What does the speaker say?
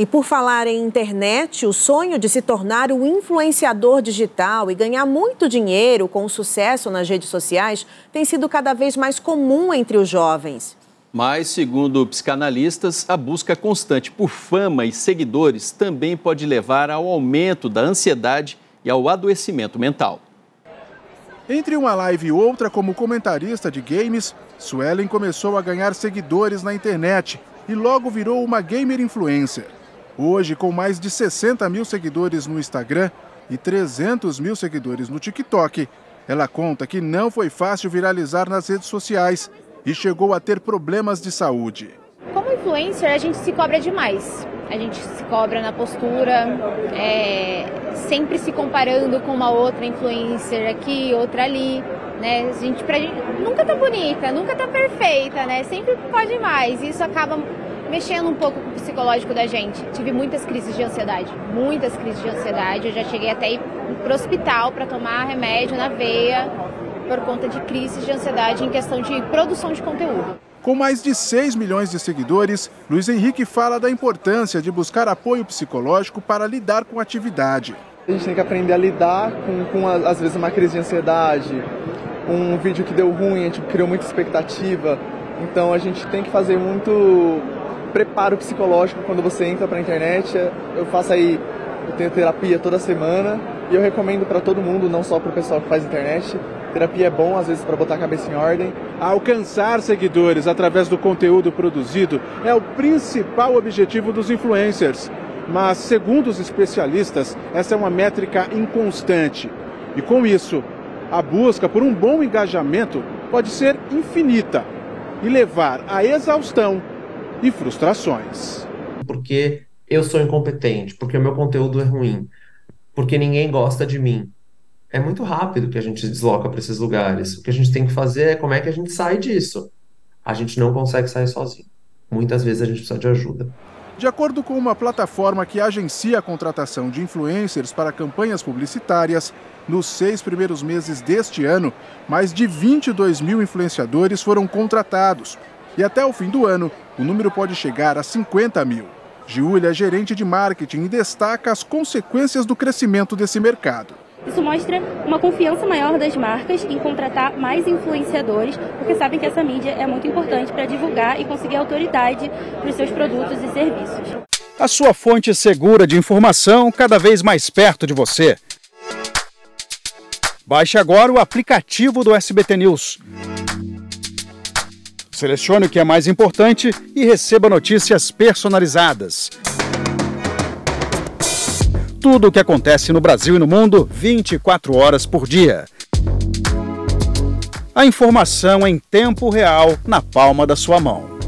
E por falar em internet, o sonho de se tornar um influenciador digital e ganhar muito dinheiro com sucesso nas redes sociais tem sido cada vez mais comum entre os jovens. Mas, segundo psicanalistas, a busca constante por fama e seguidores também pode levar ao aumento da ansiedade e ao adoecimento mental. Entre uma live e outra, como comentarista de games, Suelen começou a ganhar seguidores na internet e logo virou uma gamer influencer. Hoje, com mais de 60 mil seguidores no Instagram e 300 mil seguidores no TikTok, ela conta que não foi fácil viralizar nas redes sociais e chegou a ter problemas de saúde. Como influencer, a gente se cobra demais. A gente se cobra na postura, é, sempre se comparando com uma outra influencer aqui, outra ali. Né? A gente, pra gente nunca tá bonita, nunca tá perfeita, né? Sempre pode mais. Isso acaba mexendo um pouco com o psicológico da gente. Tive muitas crises de ansiedade, muitas crises de ansiedade. Eu já cheguei até ir pro hospital para tomar remédio na veia por conta de crises de ansiedade em questão de produção de conteúdo. Com mais de 6 milhões de seguidores, Luiz Henrique fala da importância de buscar apoio psicológico para lidar com a atividade. A gente tem que aprender a lidar com, com às vezes, uma crise de ansiedade, um vídeo que deu ruim, a gente criou muita expectativa. Então a gente tem que fazer muito preparo psicológico quando você entra para a internet. Eu faço aí, eu tenho terapia toda semana e eu recomendo para todo mundo, não só para o pessoal que faz internet. Terapia é bom às vezes para botar a cabeça em ordem. Alcançar seguidores através do conteúdo produzido é o principal objetivo dos influencers. Mas, segundo os especialistas, essa é uma métrica inconstante. E com isso, a busca por um bom engajamento pode ser infinita e levar à exaustão e frustrações. Porque eu sou incompetente, porque o meu conteúdo é ruim, porque ninguém gosta de mim. É muito rápido que a gente se desloca para esses lugares. O que a gente tem que fazer é como é que a gente sai disso. A gente não consegue sair sozinho. Muitas vezes a gente precisa de ajuda. De acordo com uma plataforma que agencia a contratação de influencers para campanhas publicitárias, nos seis primeiros meses deste ano, mais de 22 mil influenciadores foram contratados, e até o fim do ano, o número pode chegar a 50 mil. Giulia é gerente de marketing e destaca as consequências do crescimento desse mercado. Isso mostra uma confiança maior das marcas em contratar mais influenciadores, porque sabem que essa mídia é muito importante para divulgar e conseguir autoridade para os seus produtos e serviços. A sua fonte segura de informação cada vez mais perto de você. Baixe agora o aplicativo do SBT News. Selecione o que é mais importante e receba notícias personalizadas. Tudo o que acontece no Brasil e no mundo 24 horas por dia. A informação em tempo real na palma da sua mão.